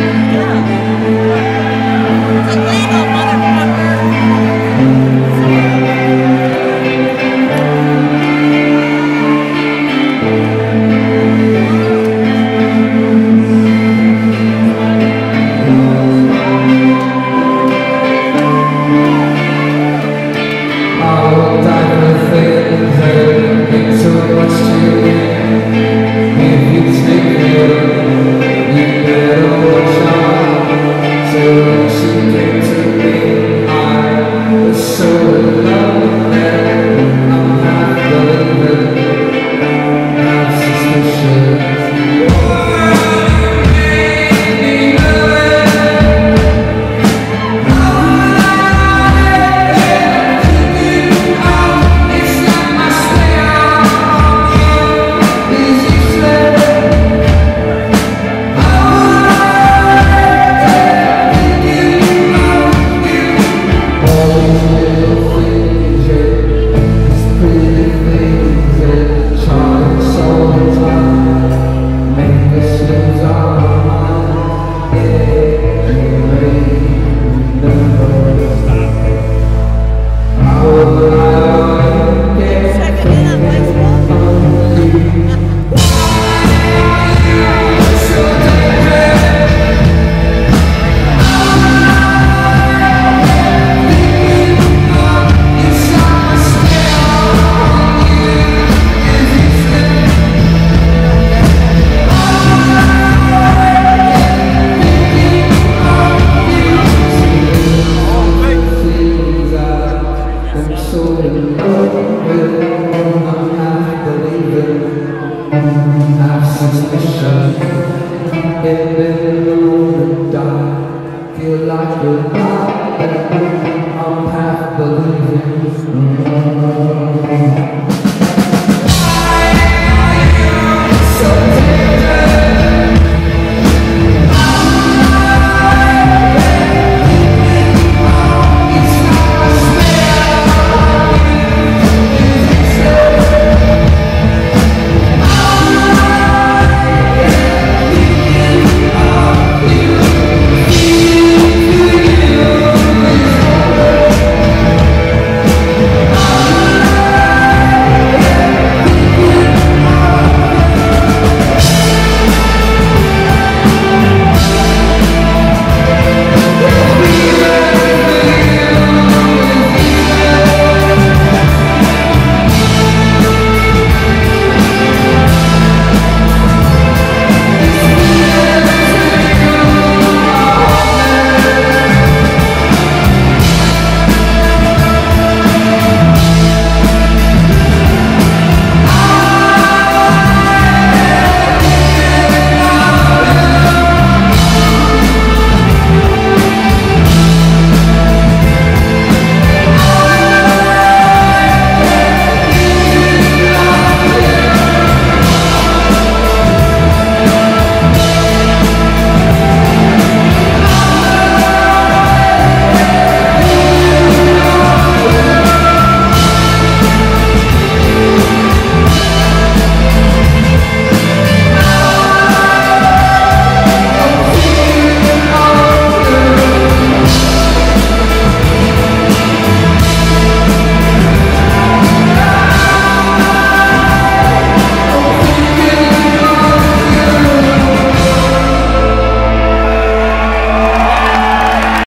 Yeah. Christians are feel like you're not that big, I'm half believing.